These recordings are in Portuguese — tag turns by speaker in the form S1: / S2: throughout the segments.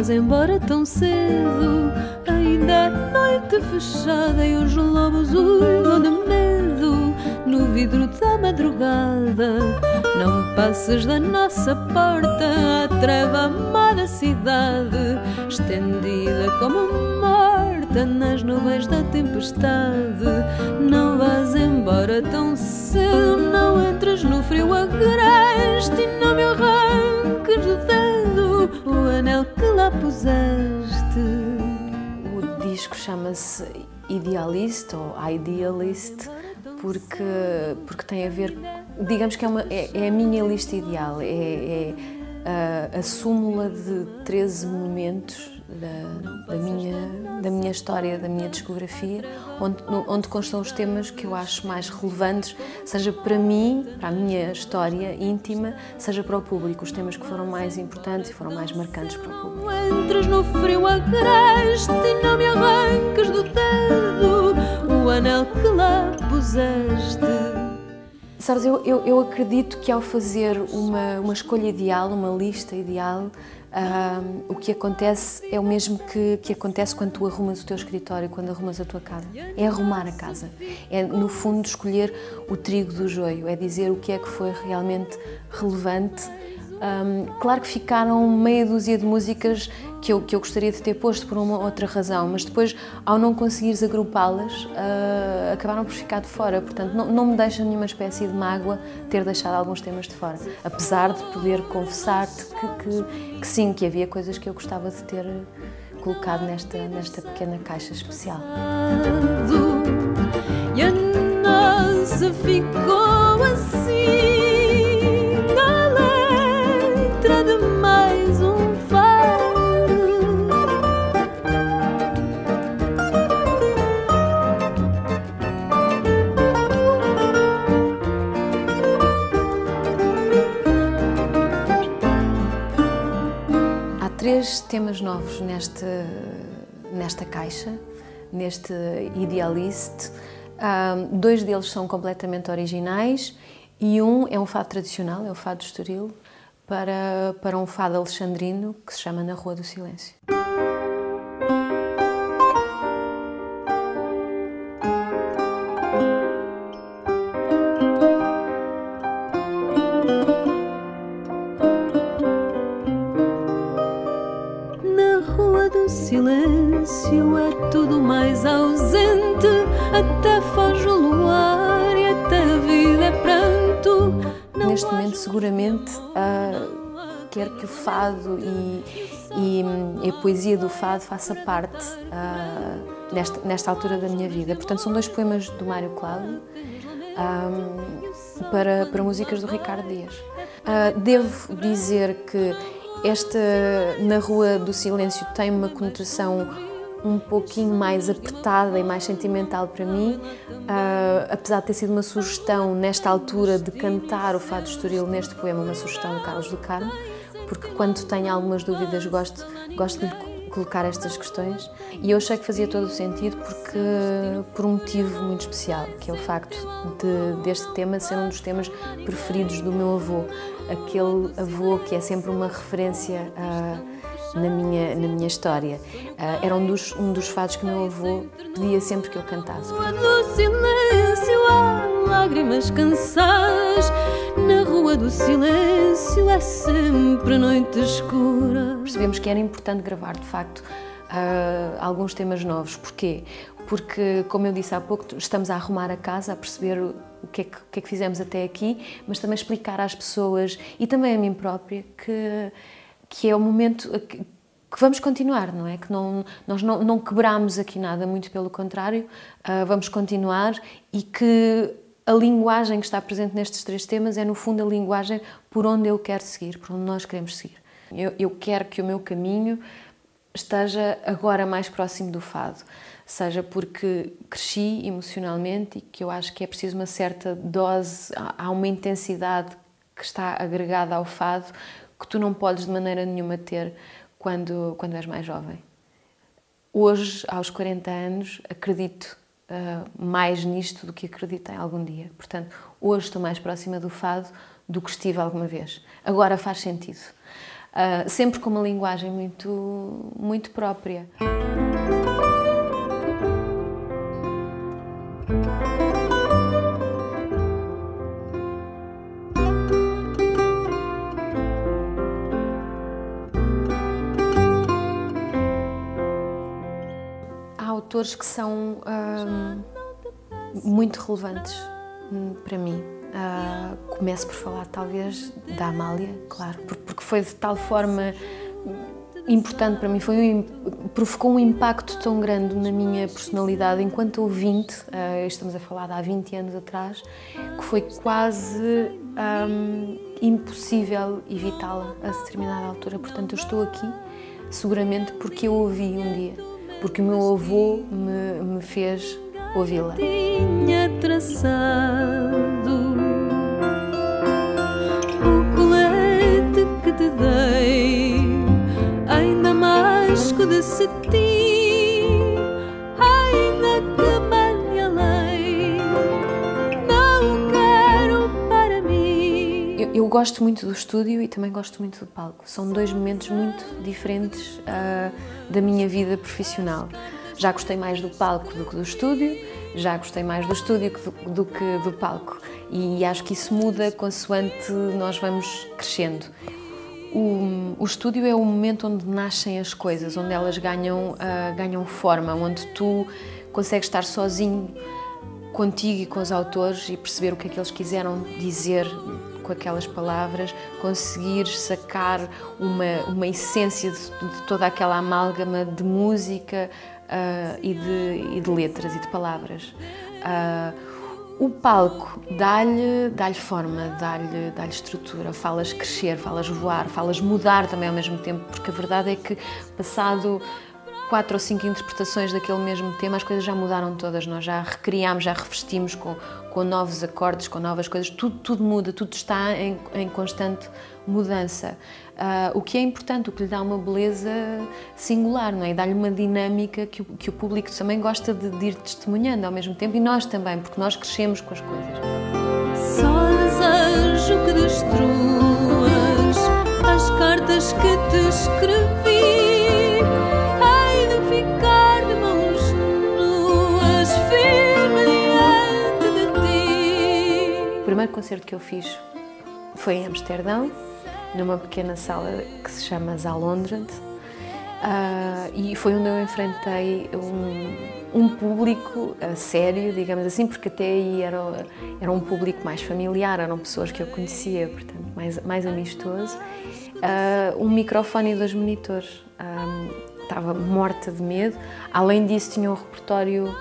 S1: vais embora tão cedo. Ainda é noite fechada e os lobos uivam de medo no vidro da madrugada. Não passes da nossa porta à treva amada cidade, estendida como morta nas nuvens da tempestade. Não vás embora tão cedo, não entres no frio agreste e não me arranques o
S2: O disco chama-se Idealist ou Idealist porque, porque tem a ver, digamos que é, uma, é, é a minha lista ideal, é, é a, a súmula de 13 momentos da, da, minha, da minha história, da minha discografia, onde, onde constam os temas que eu acho mais relevantes, seja para mim, para a minha história íntima, seja para o público, os temas que foram mais importantes e foram mais marcantes para o público.
S1: Entras no frio agreste não me arranques do dedo o anel que lá puseste.
S2: Sabes, eu, eu, eu, acredito que ao fazer uma, uma escolha ideal, uma lista ideal, um, o que acontece é o mesmo que, que acontece quando tu arrumas o teu escritório, quando arrumas a tua casa. É arrumar a casa. É, no fundo, escolher o trigo do joio. É dizer o que é que foi realmente relevante um, claro que ficaram meia dúzia de músicas que eu, que eu gostaria de ter posto por uma outra razão, mas depois, ao não conseguires agrupá-las, uh, acabaram por ficar de fora. Portanto, não, não me deixa nenhuma espécie de mágoa ter deixado alguns temas de fora. Apesar de poder confessar-te que, que, que sim, que havia coisas que eu gostava de ter colocado nesta, nesta pequena caixa especial.
S1: E a nossa ficou assim.
S2: Nesta caixa, neste Idealist. Dois deles são completamente originais e um é um fado tradicional, é o fado do Estoril, para, para um fado alexandrino que se chama Na Rua do Silêncio. Quero que o fado e, e, e, a poesia do fado faça parte uh, nesta, nesta altura da minha vida. Portanto, são dois poemas do Mário Cláudio. Um, para, para músicas do Ricardo Dias. Uh, devo dizer que esta Na Rua do Silêncio tem uma conotação um pouquinho mais apertada e mais sentimental para mim, uh, apesar de ter sido uma sugestão nesta altura de cantar o Fado Estoril neste poema, uma sugestão do Carlos do Carmo, porque quando tenho algumas dúvidas gosto, gosto de colocar estas questões. E eu achei que fazia todo o sentido porque por um motivo muito especial, que é o facto de, deste tema ser um dos temas preferidos do meu avô, aquele avô que é sempre uma referência uh, na, minha, na minha história. Uh, era um dos, um dos fados que meu avô pedia sempre que eu cantasse.
S1: No silêncio há lágrimas cansadas na rua do silêncio é sempre noite escura.
S2: Percebemos que era importante gravar, de facto, uh, alguns temas novos. Porquê? Porque, como eu disse há pouco, estamos a arrumar a casa, a perceber o que, é que, o que, é que fizemos até aqui, mas também explicar às pessoas e também a mim própria que, que é o momento que, que vamos continuar, não é? Que não, nós não, não quebramos aqui nada, muito pelo contrário, uh, vamos continuar e que a linguagem que está presente nestes três temas é, no fundo, a linguagem por onde eu quero seguir, por onde nós queremos seguir. Eu, eu quero que o meu caminho esteja agora mais próximo do fado, seja porque cresci emocionalmente e que eu acho que é preciso uma certa dose, há uma intensidade que está agregada ao fado que tu não podes de maneira nenhuma ter quando, quando és mais jovem. Hoje, aos 40 anos, acredito uh, mais nisto do que acreditei algum dia. Portanto, hoje estou mais próxima do fado do que estive alguma vez. Agora faz sentido. uh, sempre com uma linguagem muito, muito própria. Autores que são uh, muito relevantes hum, para mim. Uh, começo por falar talvez da Amália, claro, porque foi de tal forma importante para mim, foi um, provocou um impacto tão grande na minha personalidade enquanto ouvinte, uh, estamos a falar de há 20 anos atrás, que foi quase um, impossível evitá-la a determinada altura. Portanto, eu estou aqui seguramente porque eu ouvi um dia, porque o meu avô me, me fez ouvi-la.
S1: Tinha traçado o colete que te dei, ainda mais que de cetim,
S2: gosto muito do estúdio e também gosto muito do palco. São dois momentos muito diferentes uh, da minha vida profissional. Já gostei mais do palco do que do estúdio, já gostei mais do estúdio do, do que do palco. E acho que isso muda consoante nós vamos crescendo. O, o, estúdio é o momento onde nascem as coisas, onde elas ganham, uh, ganham forma, onde tu consegues estar sozinho contigo e com os autores e perceber o que é que eles quiseram dizer com aquelas palavras, conseguir sacar uma, uma essência de, de toda aquela amálgama de música, uh, e, de, e, de, letras e de palavras. Uh, o palco dá-lhe dá forma, dá-lhe dá estrutura, falas crescer, falas voar, falas mudar também ao mesmo tempo, porque a verdade é que passado quatro ou cinco interpretações daquele mesmo tema, as coisas já mudaram todas, nós já recriámos, já revestimos com, com novos acordes, com novas coisas, tudo, tudo muda, tudo está em, em constante mudança. Uh, o que é importante, o que lhe dá uma beleza singular, não é? Dá-lhe uma dinâmica que o, que o público também gosta de, de ir testemunhando ao mesmo tempo e nós também, porque nós crescemos com as coisas. Primeiro concerto que eu fiz foi em Amsterdão numa pequena sala que se chama Zalondrand uh, e foi onde eu enfrentei um, um público uh, sério, digamos assim, porque até aí era, era um público mais familiar, eram pessoas que eu conhecia, portanto, mais, mais amistoso. Uh, um microfone e dois monitores. estava morta de medo. Além disso, tinha um repertório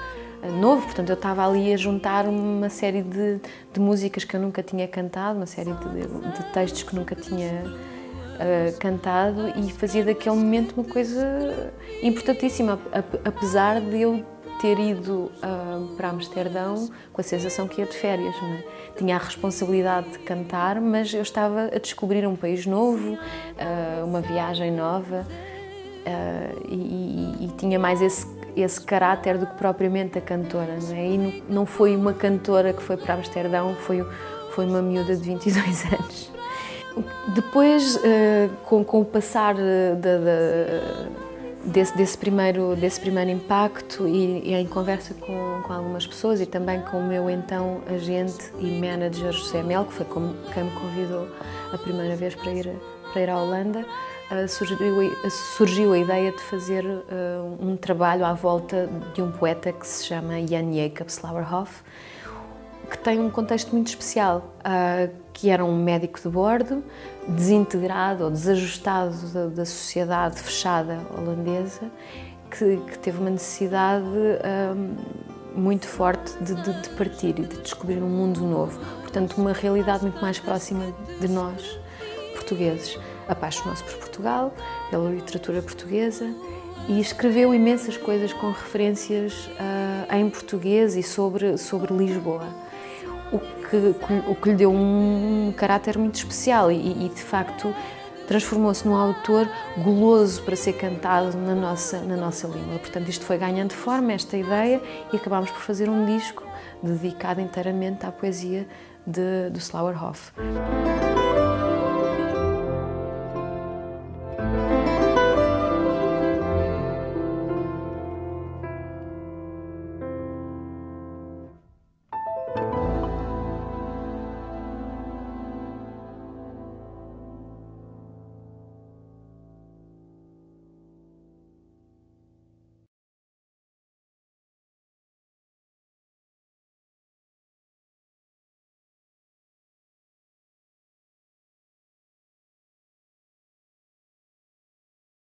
S2: novo, portanto eu estava ali a juntar uma série de, de músicas que eu nunca tinha cantado, uma série de, de textos que nunca tinha uh, cantado e fazia daquele momento uma coisa importantíssima, apesar de eu ter ido uh, para Amsterdão com a sensação que ia de férias. É? Tinha a responsabilidade de cantar, mas eu estava a descobrir um país novo, uh, uma viagem nova e, e, e tinha mais esse esse caráter do que propriamente a cantora. Não é? E não foi uma cantora que foi para Amsterdão, foi, foi uma miúda de 22 anos. Depois, eh, com, com o passar de, de, desse, desse, primeiro, desse primeiro impacto e, e em conversa com, com, algumas pessoas e também com o meu então agente e manager José Mel, que foi quem me convidou a primeira vez para ir, para ir à Holanda, surgiu, surgiu, a ideia de fazer uh, um trabalho à volta de um poeta que se chama Jan Jacob Slauerhoff, que tem um contexto muito especial, uh, que era um médico de bordo, desintegrado ou desajustado da, da sociedade fechada holandesa, que, que, teve uma necessidade uh, muito forte de, de, de partir e de descobrir um mundo novo. Portanto, uma realidade muito mais próxima de nós, portugueses apaixonou-se por Portugal, pela literatura portuguesa e escreveu imensas coisas com referências uh, em português e sobre, sobre Lisboa, o que, o que lhe deu um caráter muito especial e, e de facto transformou-se num autor goloso para ser cantado na nossa, na nossa língua. Portanto, isto foi ganhando forma, esta ideia, e acabámos por fazer um disco dedicado inteiramente à poesia de, do Slauerhoff.